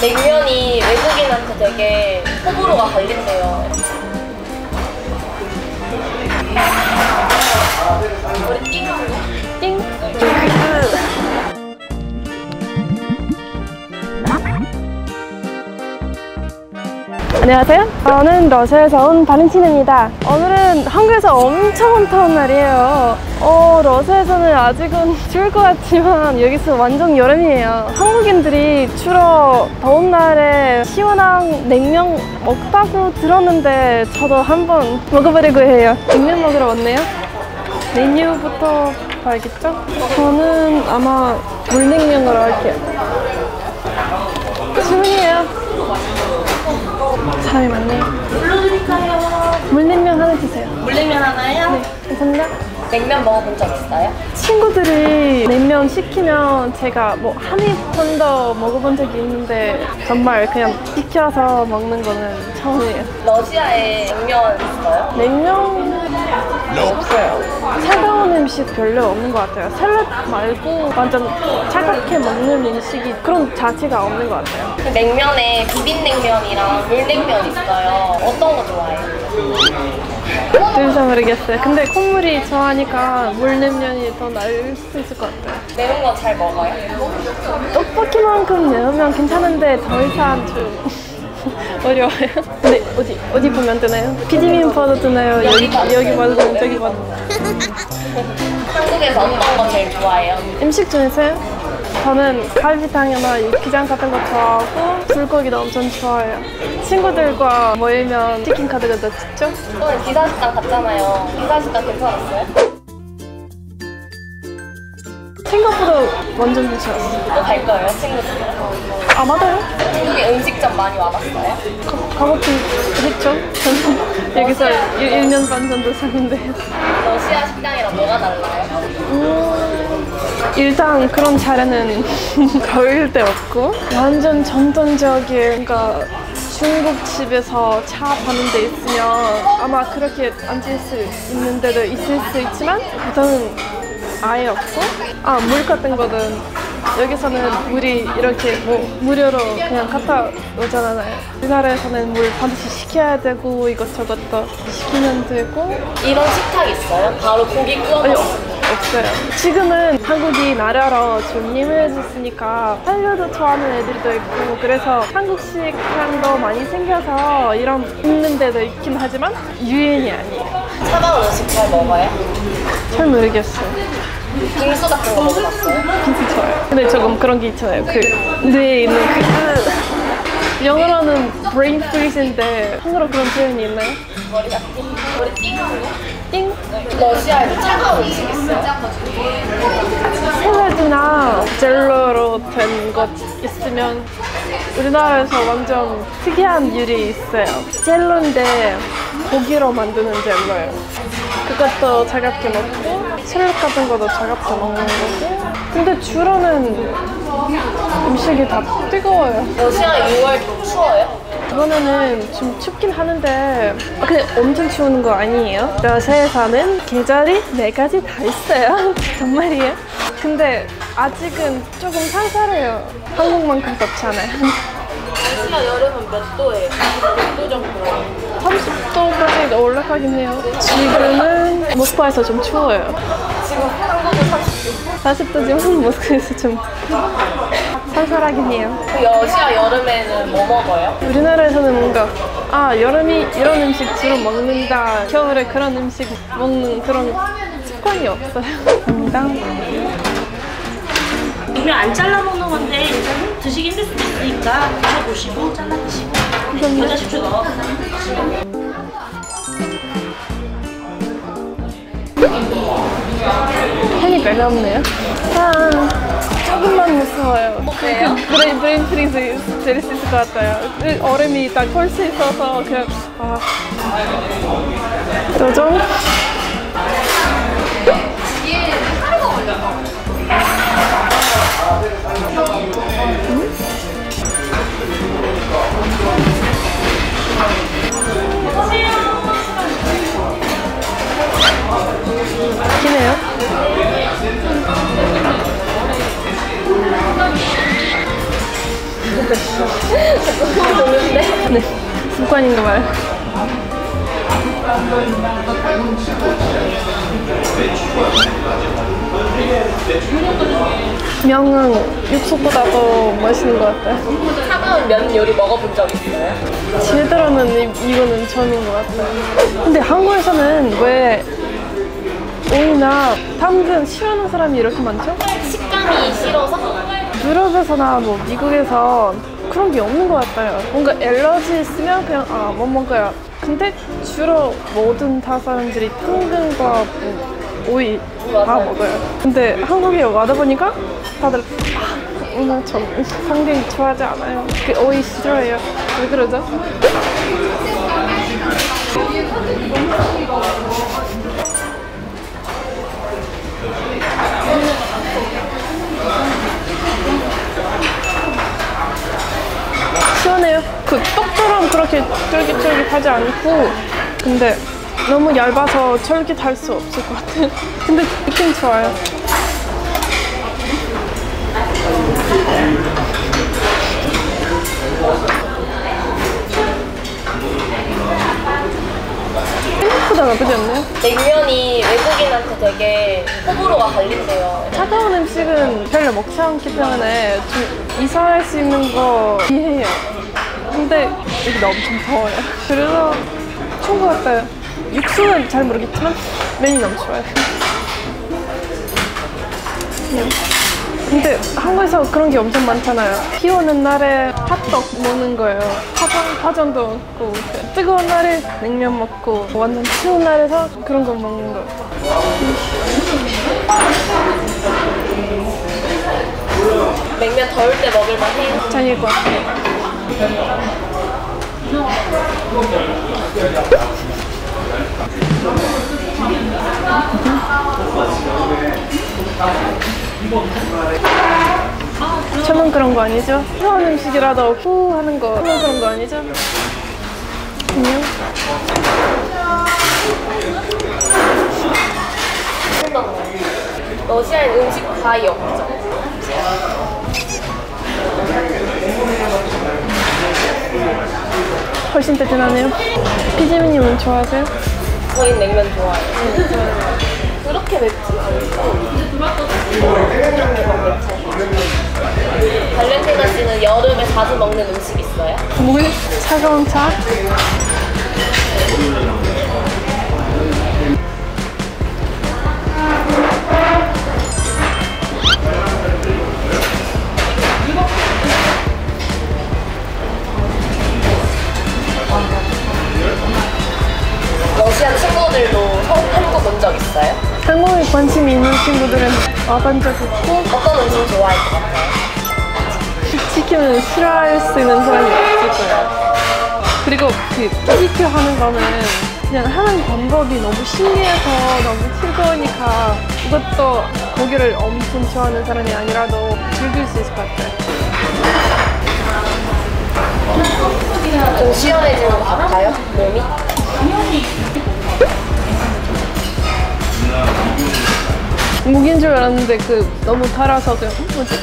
냉면이 외국인한테 되게 호불호가 갈린대요. 우리 띵 띵. 안녕하세요. 저는 러시아에서 온 바렌티나입니다. 오늘은 한국에서 엄청 더운 날이에요. 어, 러시아에서는 아직은 추울 것 같지만 여기서 완전 여름이에요. 한국인들이 주로 더운 날에 시원한 냉면 먹다고 들었는데 저도 한번 먹어보려고 해요. 냉면 먹으러 왔네요. 메뉴부터 봐야겠죠? 저는 아마 물냉면으로 할게요. 주문이에요. 사람이 많네요. 불러드릴까요? 물냉면 하나 주세요. 물냉면 하나요? 네, 감사합니다. 냉면 먹어본 적 있어요? 친구들이 냉면 시키면 제가 뭐 한입 정도 먹어본 적이 있는데 정말 그냥 시켜서 먹는 거는 처음이에요. 러시아에 냉면 있어요? 냉면. 차가운 음식 별로 없는 것 같아요. 샐러드 말고 완전 차갑게 먹는 음식이 그런 자체가 없는 것 같아요. 그 냉면에 비빔냉면이랑 물냉면 있어요. 어떤 거 좋아해요? 둘다 모르겠어요. 근데 콧물이 좋아하니까 물냉면이 더 나을 수 있을 것 같아요. 매운 거 잘 먹어요? 떡볶이만큼 매우면 괜찮은데 더 이상 좀 어려워요. 근데 어디 어디 보면 되나요? 피디님 봐도 되나요? 여기 여기 봐도 되나요? 저기 봐도 한국에서 어떤 거 제일 좋아해요? 음식 중에서요? 저는 갈비탕이나 육개장 같은 거 좋아하고 불고기도 엄청 좋아해요. 친구들과 모이면 치킨 카드가 더 좋죠? 오늘 기사식당 갔잖아요. 기사식당 괜찮았어요? 생각보다 완전 괜찮았어요. 또갈 거예요, 친구들이랑? 아 맞아요? 한국에 음식점 많이 와봤어요? 가- 가보긴 했죠. 저는 여기서 1, 년반 정도 사는데 러시아 식당이랑 뭐가 달라요? 음, 일단 그런 자리는 거일 데 없고 완전 전통적인 그러니까 중국 집에서 차 파는 데 있으면 아마 그렇게 앉을 수 있는 데도 있을 수 있지만 저는 아예 없고 아 물 같은 거는 여기서는 물이 이렇게 뭐 무료로 그냥 갔다 오잖아요 우리나라에서는 물 반드시 시켜야 되고 이것저것 도 시키면 되고 이런 식탁 있어요? 바로 고기 구워 아니, 먹는 없- 없어요. 지금은 한국이 나라로 좀 유명해졌으니까 한류도 좋아하는 애들도 있고 그래서 한국식 향도 많이 생겨서 이런 있는 데도 있긴 하지만 유행이 아니에요. 차가운 음식 잘 먹어요? 잘 모르겠어요. 빙수 같은 거 먹어봤어요? 진짜 좋아요. 근데 조금 그런 게 있잖아요. 그 뇌에 있는 그 영어로는 brain freeze인데 한국어로 그런 표현이 있나요? 머리가 띵. 머리 띵. 띵? 러시아에도 차가운 음식 있어요? 샐러드나 젤로로 된 것 있으면 우리나라에서 완전 특이한 요리 있어요. 젤로인데 고기로 만드는 젤로예요. 그것도 차갑게 먹고 샐러드 같은 것도 차갑게 먹는 거고 근데 주로는 음식이 다 뜨거워요. 러시아 6월 추워요? 이번에는 좀 춥긴 하는데 아, 근데 엄청 추운 거 아니에요? 러시아에서는 계절이 네 가지 다 있어요. 정말이에요? 근데 아직은 조금 쌀쌀해요. 한국만큼 덥지 않아요. 러시아 여름은 몇 도예요? 몇 도 정도? 30도까지 올라가긴 해요. 지금은 모스크바에서 좀 추워요. 지금 한국은 30도. 40도지만 모스크바에서 좀 쌀쌀하긴 해요. 그 러시아 여름에는 뭐 먹어요? 우리나라에서는 뭔가 아 여름이 이런 음식 주로 먹는다 겨울에 그런 음식 먹는 그런 습관이 없어요 감사 우리 안 잘라 먹는 건데 일단 드시기 힘들 수도 있으니까 드셔보시고 잘라 드시고. 겨자 식초 넣어. 팬이 별로 없네요. 아 조금만 무서워요. 그래요? 그 brain, brain freeze 될수 있을 것 같아요. 그 얼음이 딱 펄수 있어서 그냥 아. 도전 좋은데? 네, 습관인가 봐요. 명은 육수보다 더 맛있는 것 같아요. 차가운 면 요리 먹어본 적 있어요? 제대로는 이, 이거는 처음인 것 같아요. 근데 한국에서는 왜 오이나 당근 싫어하는 사람이 이렇게 많죠? 식감이 싫어서? 유럽에서나 뭐 미국에서 그런 게 없는 것 같아요. 뭔가 엘러지 있으면 그냥 아못 먹어요. 근데 주로 모든 다 사람들이 당근과 뭐 오이 다. 먹어요. 근데 한국에 와다 보니까 다들 아, 오늘 좀 상당히 좋아하지 않아요. 그 오이 싫어해요. 왜 그러죠? 시원해요. 그 떡처럼 그렇게 쫄깃쫄깃하지 않고 근데 너무 얇아서 쫄깃할 수 없을 것 같아요. 근데 느낌 좋아요. 생각보다 나쁘지 않네요. 냉면이 외국인한테 되게 호불호가 갈린대요. 차가운 음식은 별로 먹지 않기 때문에 좀 이상할 수 있는 거 이해해요. 근데 여기 엄청 더워요. 그래서 같아요. 육수는 잘 모르겠지만 면이 너무 좋아요. 음. 근데 한국에서 그런 게 엄청 많잖아요. 비 오는 날에 핫떡 먹는 거예요. 파전, 파전도 먹고 뜨거운 날에 냉면 먹고 완전 추운 날에서 그런 거 먹는 거. 냉면 더울 때 먹을만 해요. 짱일 것 같아요. 저는 그런 거 아니죠? 뜨거운 음식이라도 후 하는 거 저는 그런 거 아니죠? 안녕. 러시아엔 음식 과이 없죠. 훨씬 뜨끈하네요. 피지미님은 좋아하세요? 저희는 냉면 좋아해요. 그렇게 맵지 않고. 발렌티나 씨는 여름에 자주 먹는 음식 있어요? 물, 차가운 차. 한국에 관심이 있는 친구들은 와본 적 있고 어떤 음식 좋아할 것 같아요? 시키면 싫어할 수 있는 사람이 없을 거예요. 그리고 그 PDQ 하는 거는 그냥 하는 방법이 너무 신기해서 너무 즐거우니까 이것도 고기를 엄청 좋아하는 사람이 아니라도 즐길 수 있을 것 같아요. 좀 시원해지는 것 같아요? 몸이? 무기인 줄 알았는데 그 너무 달아서 그냥 음, 뭐지?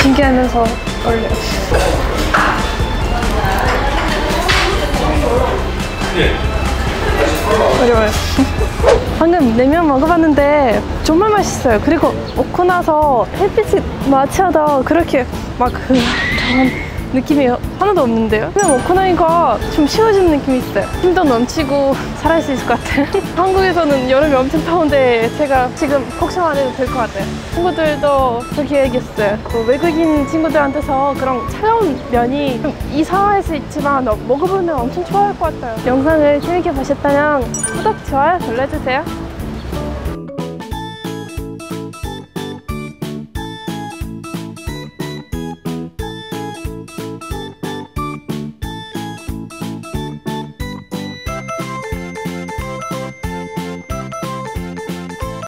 신기하면서 어울려요. 어려워요. 방금 냉면 먹어봤는데 정말 맛있어요. 그리고 먹고 나서 햇빛이 마치하다 그렇게 막 그, 그런 느낌이 하나도 없는데요. 그냥 먹고 나니까 좀 쉬워지는 느낌이 있어요. 힘도 넘치고 살아갈 수 있을 것 같아요. 한국에서는 여름이 엄청 더운데 제가 지금 걱정 안 해도 될 것 같아요. 친구들도 그렇게 얘기했어요. 그 외국인 친구들한테서 그런 차가운 면이 좀 이상할 수 있지만 먹어보면 엄청 좋아할 것 같아요. 영상을 재밌게 보셨다면 구독, 좋아요 눌러주세요.